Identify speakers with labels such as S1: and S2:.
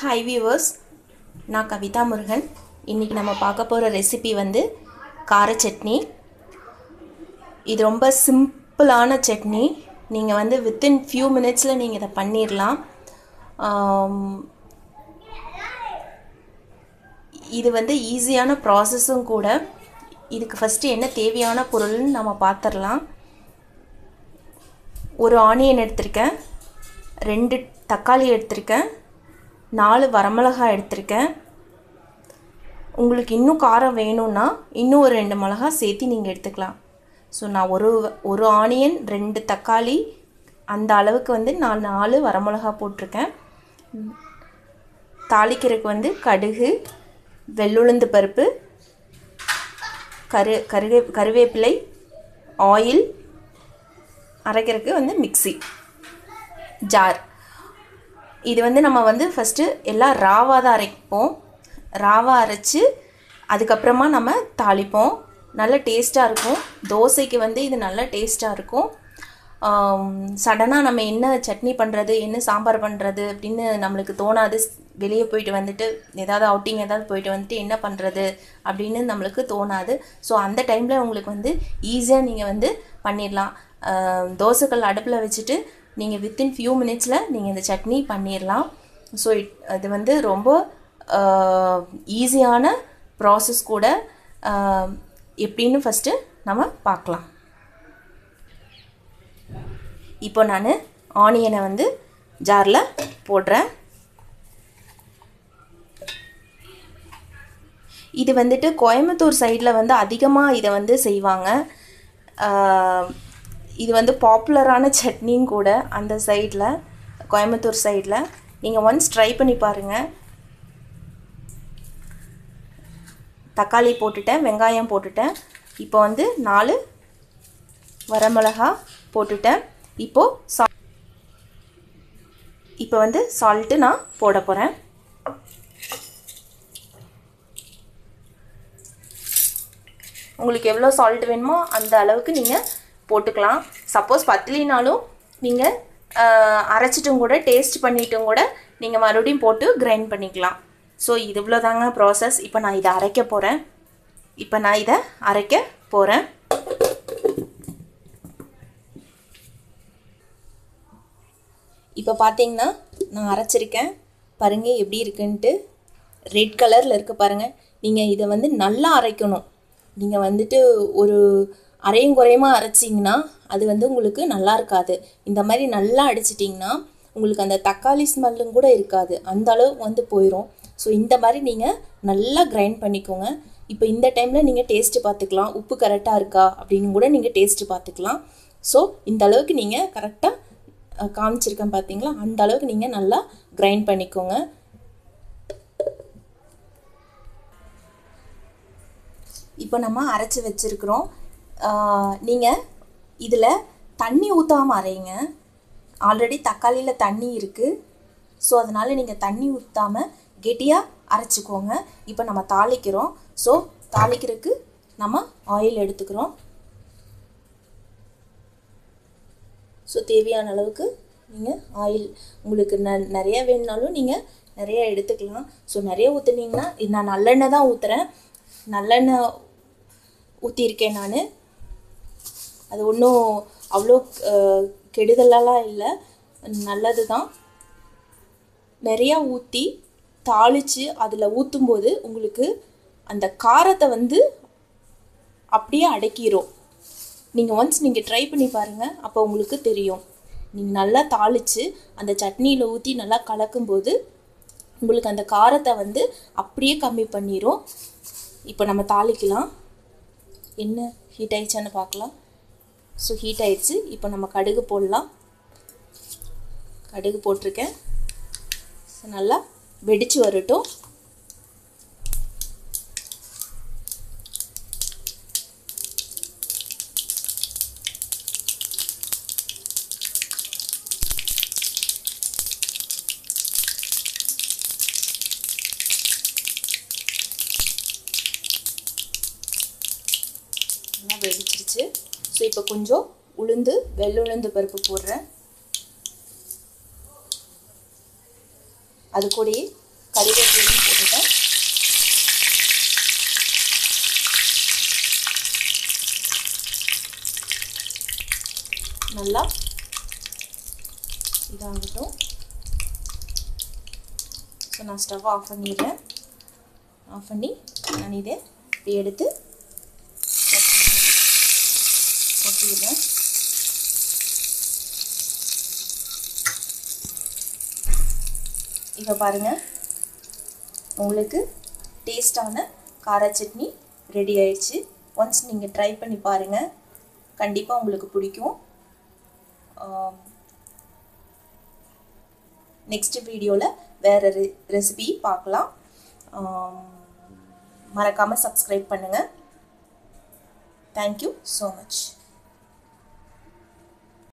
S1: Hi viewers நான் கவிதா முருகன். இன்றைக்கி நம்ம பார்க்க போகிற ரெசிபி வந்து கார சட்னி. இது ரொம்ப சிம்பிளான சட்னி. நீங்கள் வந்து வித்தின் ஃபியூ மினிட்ஸில் நீங்கள் இதை பண்ணிடலாம் இது வந்து ஈஸியான ப்ராசஸும் கூட. இதுக்கு ஃபஸ்ட்டு என்ன தேவையான பொருள்னு நம்ம பார்த்துடலாம் ஒரு ஆனியன் எடுத்திருக்கேன். ரெண்டு தக்காளி எடுத்திருக்கேன். நாலு வரமிளகாய் எடுத்திருக்கேன். உங்களுக்கு இன்னும் காரம் வேணும்னா இன்னும் ஒரு ரெண்டு மிளகா சேர்த்து நீங்கள் எடுத்துக்கலாம். ஸோ நான் ஒரு ஒரு ஆனியன் ரெண்டு தக்காளி அந்த அளவுக்கு வந்து நான் நாலு வரமிளகா போட்டிருக்கேன். தாளிக்கிறதுக்கு வந்து கடுகு வெள்ளுளுந்து பருப்பு கரு கருவே கருவேப்பிலை ஆயில் அரைக்கிறதுக்கு வந்து மிக்ஸி ஜார் இது வந்து நம்ம வந்து ஃபஸ்ட்டு எல்லாம் ராவாக தான் அரைப்போம். ராவாக அரைச்சி அதுக்கப்புறமா நம்ம தாளிப்போம். நல்ல டேஸ்ட்டாக இருக்கும். தோசைக்கு வந்து இது நல்ல டேஸ்ட்டாக இருக்கும். சடனாக நம்ம என்ன சட்னி பண்ணுறது என்ன சாம்பார் பண்ணுறது அப்படின்னு நம்மளுக்கு தோணாது. வெளியே போயிட்டு வந்துட்டு ஏதாவது அவுட்டிங் ஏதாவது போயிட்டு வந்துட்டு என்ன பண்ணுறது அப்படின்னு நம்மளுக்கு தோணாது. ஸோ அந்த டைமில் உங்களுக்கு வந்து ஈஸியாக நீங்கள் வந்து பண்ணிடலாம். தோசைக்கல் அடுப்பில் வச்சுட்டு நீங்கள் வித்தின் ஃபியூ மினிட்ஸில் நீங்கள் இந்த சட்னி பண்ணிடலாம் ஸோ இட் இது வந்து ரொம்ப ஈஸியான ப்ராசஸ் கூட எப்படின்னு ஃபஸ்ட்டு நம்ம பார்க்கலாம். இப்போ நான் ஆனியனை வந்து ஜாரில் போடுறேன். இது வந்துட்டு கோயம்புத்தூர் சைடில் வந்து அதிகமாக இதை வந்து செய்வாங்க. இது வந்து பாப்புலரான சட்னியும் கூட அந்த சைடில் கோயம்புத்தூர் சைடில் நீங்கள் ஒன்ஸ் ட்ரை பண்ணி பாருங்கள் தக்காளி போட்டுட்டேன் வெங்காயம் போட்டுட்டேன். இப்போ வந்து நாலு வரமிளகா போட்டுட்டேன். இப்போது சா இப்போ வந்து சால்ட்டு நான் போட போகிறேன் உங்களுக்கு எவ்வளோ சால்ட் வேணுமோ அந்த அளவுக்கு நீங்கள் போட்டுக்கலாம். சப்போஸ் பத்தலினாலும் நீங்கள் அரைச்சிட்டும் கூட டேஸ்ட் பண்ணிட்டும் கூட நீங்கள் மறுபடியும் போட்டு கிரைண்ட் பண்ணிக்கலாம். ஸோ இது இவ்வளோதாங்க ப்ராசஸ் இப்போ நான் இதை அரைக்க போகிறேன் இப்போ நான் இதை அரைக்க போகிறேன் இப்போ பார்த்தீங்கன்னா நான் அரைச்சிருக்கேன். பாருங்கள் எப்படி இருக்குன்ட்டு. ரெட் கலரில் இருக்க பாருங்கள் நீங்கள் இதை வந்து நல்லா அரைக்கணும். நீங்கள் வந்துட்டு ஒரு அரையும் குறையுமா அரைச்சிங்கன்னா அது வந்து உங்களுக்கு நல்லா இருக்காது. இந்த மாதிரி நல்லா அடிச்சிட்டிங்கன்னா உங்களுக்கு அந்த தக்காளி ஸ்மெல்லும் கூட இருக்காது. அந்த அளவு வந்து போயிடும் ஸோ இந்த மாதிரி நீங்கள் நல்லா கிரைண்ட் பண்ணிக்கோங்க. இப்போ இந்த டைமில் நீங்கள் டேஸ்ட்டு பார்த்துக்கலாம். உப்பு கரெக்டாக இருக்கா அப்படின்னு கூட நீங்கள் டேஸ்ட்டு பார்த்துக்கலாம். ஸோ இந்த அளவுக்கு நீங்கள் கரெக்டாக காமிச்சிருக்கேன் பார்த்தீங்களா அந்த அளவுக்கு நீங்கள் நல்லா கிரைண்ட் பண்ணிக்கோங்க. இப்போ நம்ம அரைச்சி வச்சுருக்குறோம். நீங்கள் இதில் தண்ணி ஊற்றாமல் அரைங்க. ஆல்ரெடி தக்காளியில் தண்ணி இருக்குது ஸோ அதனால் நீங்கள் தண்ணி ஊற்றாமல் கெட்டியாக அரைச்சிக்கோங்க. இப்போ நம்ம தாளிக்கிறோம். ஸோ தாளிக்கிறதுக்கு நம்ம ஆயில் எடுத்துக்கிறோம். ஸோ தேவையான அளவுக்கு நீங்கள் ஆயில் உங்களுக்கு ந நிறைய வேணுனாலும் நீங்கள் நிறைய எடுத்துக்கலாம். ஸோ நிறைய ஊற்றுனீங்கன்னா நான் நல்லெண்ணெய் தான் ஊற்றுறேன் நல்லெண்ணெய் ஊற்றிருக்கேன் நான். அது ஒன்றும் அவ்வளோ கெடுதலெல்லாம் இல்லை. நல்லது தான் நிறையா ஊற்றி தாளித்து அதில் ஊற்றும்போது உங்களுக்கு அந்த காரத்தை வந்து அப்படியே அடக்கிடும் நீங்கள் ஒன்ஸ் நீங்கள் ட்ரை பண்ணி பாருங்கள் அப்போ உங்களுக்கு தெரியும். நீங்கள் நல்லா தாளித்து அந்த சட்னியில் ஊற்றி நல்லா கலக்கும்போது உங்களுக்கு அந்த காரத்தை வந்து அப்படியே கம்மி பண்ணிடும் இப்போ நம்ம தாளிக்கலாம். என்ன ஹீட் ஆயிடுச்சான்னு பார்க்கலாம். ஸோ ஹீட் ஆயிடுச்சு. இப்போ நம்ம கடுகு போடலாம். கடுகு போட்டிருக்கேன். ஸோ நல்லா வெடிச்சு வரட்டும். நல்லா வெடிச்சிருச்சு. ஸோ இப்போ கொஞ்சம் உளுந்து வெள்ளுளுந்து பருப்பு போடுறேன். அது கூடயே கறிவேப்பிலையும் போட்டுட்டேன். நல்லா இதாகட்டும். ஸோ நான் ஸ்டவ் ஆஃப் பண்ணிடுறேன். ஆஃப் பண்ணி நான் இதை எடுத்து கொட்டிடுறேன் இப்போ பாருங்கள் உங்களுக்கு டேஸ்டான கார சட்னி ரெடி ஆயிடுச்சு. ஒன்ஸ் நீங்கள் ட்ரை பண்ணி பாருங்கள் கண்டிப்பாக உங்களுக்கு பிடிக்கும். நெக்ஸ்ட் வீடியோவில் வேறு ரெ ரெசிபி பார்க்கலாம். மறக்காமல் சப்ஸ்கிரைப் பண்ணுங்கள் தேங்க்யூ ஸோ மச்